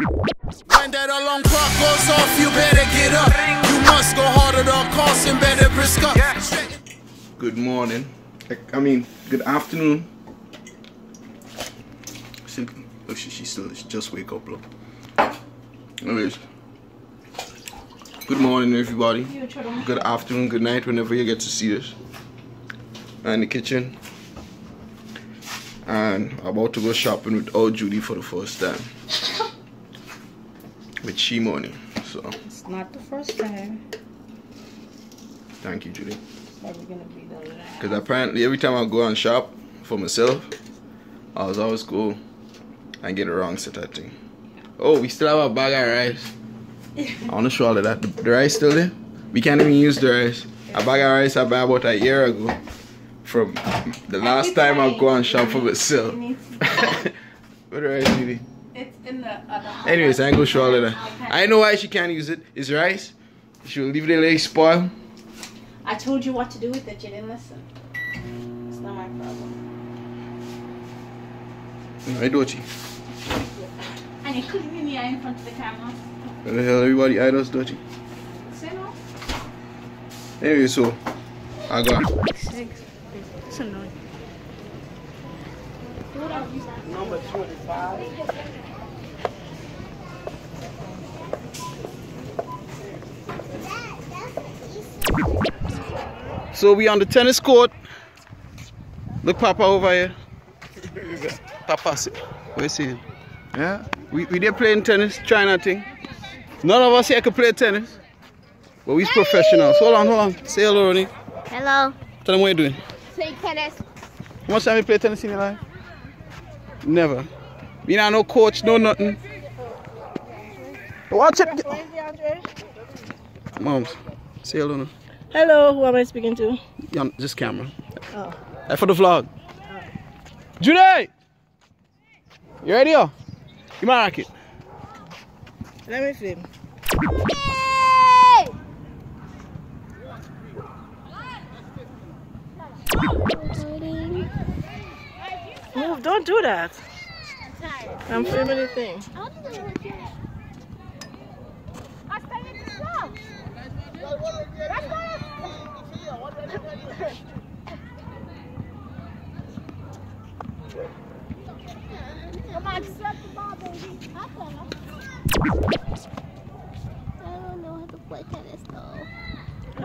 When that alarm clock goes off, you better get up. You must go harder than Carson, better brisk up. Good morning. I mean, good afternoon. Simply, oh, she, she still she just wake up, look. Anyways, good morning, everybody. Good afternoon, good night, whenever you get to see this. I'm in the kitchen, and I'm about to go shopping with old Juddie for the first time with she money. So It's not the first time, thank you, Juddie. but we're gonna be the last. Because apparently every time I go and shop for myself, I was always go and get the wrong set of thing. Oh, we still have a bag of rice. I want to show all of that. The, rice still there? We can't even use the rice. A bag of rice I bought about a year ago from the last time I go and shop for myself. What rice, Juddie? It's in the uh, other. Anyways, I ain't gonna show all of that. I know why she can't use it. It's rice. She'll leave the lady spoiled. I told you what to do with it. You didn't listen. It's not my problem. I do it. And you couldn't be me in front of the camera. What the hell, everybody eye does dirty. Say no. Anyway, so I got Six. It's annoying. number 25. So we on the tennis court. Look Papa over here. Papa, see- where is he? Yeah, we, we there playing tennis, China thing. None of us here can play tennis. But we's professionals. Hold on, hold on. Say hello, Ronnie. Hello. Tell them what you're doing. Play tennis. How much time you play tennis in your life? Never. You not no coach, no nothing. Watch it. Moms, say hello now. Hello, who am I speaking to? Yeah, Just camera. Oh. Hey, for the vlog. Juddie! You ready? Yo? Give my racket. Let me film. Yay! Move, don't do that. I'm filming the thing.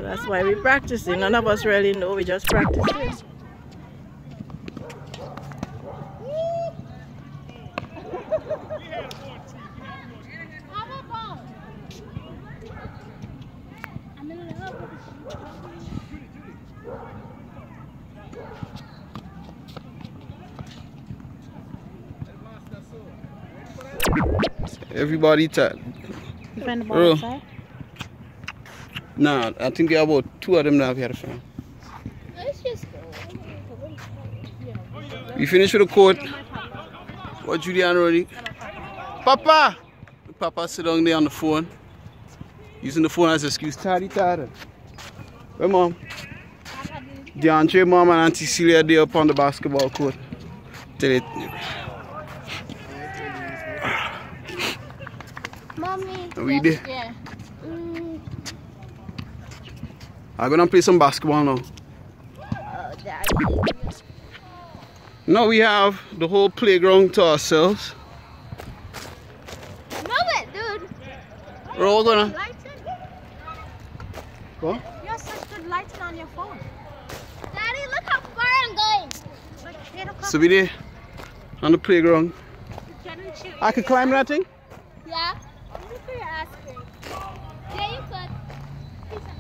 That's why we practicing. None of us really know. We just practicing. Have a ball. I'm in love Everybody tired. You find the ball Bro. outside? Nah, I think there are about two of them now here. Fam. Let's just go. We finished with the court. What Julian already? Papa! Papa sit down there on the phone. Using the phone as an excuse. Tidy, tidy. Where mom? Deondre, mom, and Auntie Celia there up on the basketball court. Tell it. Mommy. Are we there? Yeah. Mm, I'm gonna play some basketball now. oh, daddy. Now we have the whole playground to ourselves. Move it, dude. We're all gonna. What? You have such good lighting on your phone. Daddy, look how far I'm going. Look, So we there on the playground. I could climb that thing? Yeah. Look for your ice cream. Yeah, you could. He's an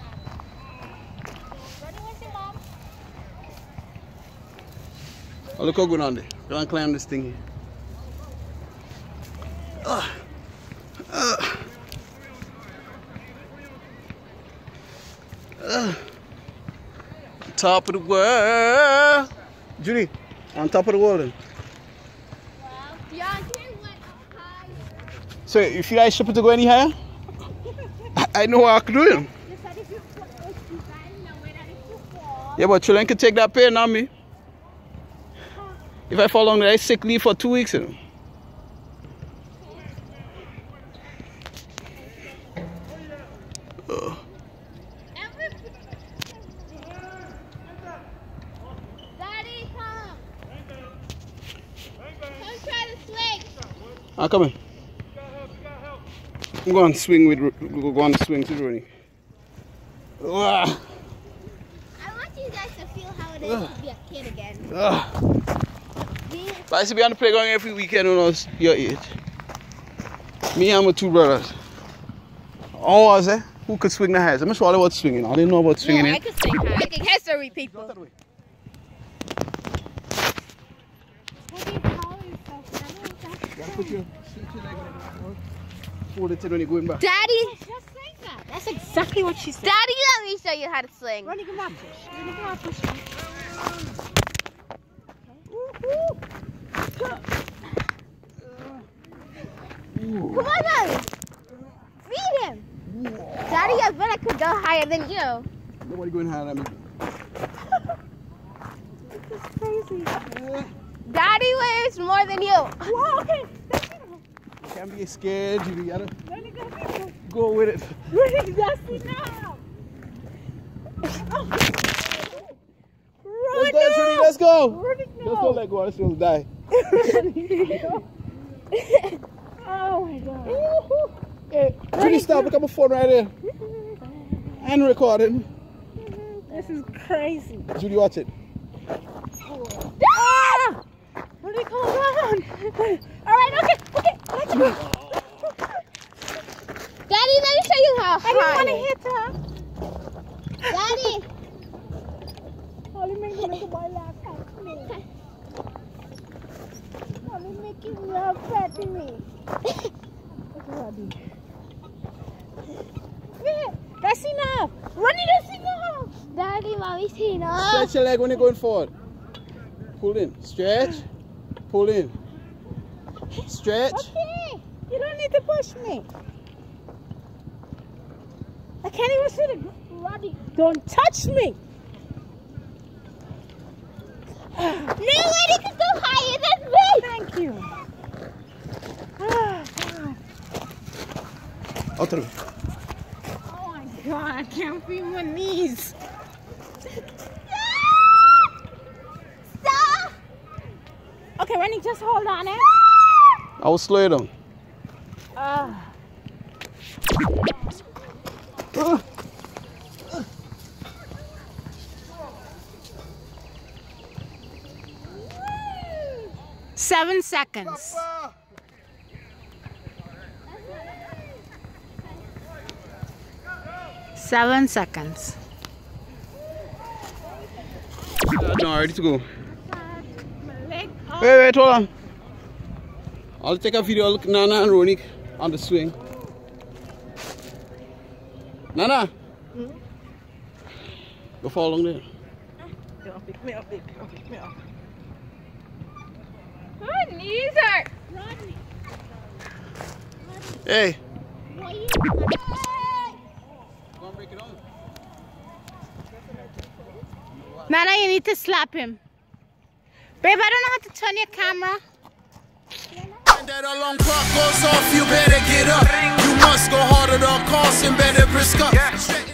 Ready with your mom? Oh, look how good on there. Gonna climb this thing here. Ah. Ah. Ah. Top of the world. Juddie, on top of the world. then. Wow. Up. So if you guys should to go any higher? I, I know what I could do. You said you put those design now, where that if you fall. Yeah, but children can take that pain on me. If I fall on that sick leave for two weeks, you know. Ah, come. I'm going to swing with, go go on the swing to Ronnie. Ah, I want you guys to feel how it is to be a kid again. But I used to be on the playground every weekend when I was your age. Me and my two brothers. Oh, was it? Who could swing the highest? I'm sure all about swinging. I didn't know about swinging I it. could sing high. Making history, people. Go that way. Gotta put your, switch your leg like that. Hold it till when you're going back. Daddy, That's exactly what she said. Daddy, let me show you how to swing. Ronnie, come on, push. Ronnie, come on, push. Come on, Daddy. Feed him. Daddy, I bet I could go higher than you. Nobody going higher than me. this is crazy. Daddy weighs more than you. Whoa, okay. Can't be scared. You gotta go with it. Ronnie, that's enough. Let's dance, Rudy. Let's go. Ronnie, Just don't let go. I'll still die. Oh my god. Hey, Juddie, stop. Look at my phone right here. And recording. This is crazy. Juddie, watch it. Ah! Ronnie, calm down. All right, okay, go. Daddy, let me show you how I didn't want to hit her. Daddy. Holly make me make my laugh at me. Holly making laugh at me. Yeah, That's enough. Ronnie, that's enough. Daddy, mommy's seen Stretch your leg when you're going forward. Pull in. Stretch. Pull in. Stretch. Okay. You don't need to push me. I can't even see the Ronnie. Don't touch me. Nobody could go higher than me. Thank you. God. Out of the way. Oh my God, I can't feel my knees. Stop. Okay, Ronnie, just hold on, eh? I will slow you down. Seven seconds. Seven seconds. No, ready to go. Wait, wait, hold on. I'll take a video of Nana and Ronique on the swing. Nana! Go fall along there. Pick me up, baby. Pick me up. My knees hurt. Hey! What you? Go and break it on. Nana, you need to slap him. Babe, I don't know how to turn your camera. When that alarm clock goes off, you better get up. Must go harder, the cost and better brisk up.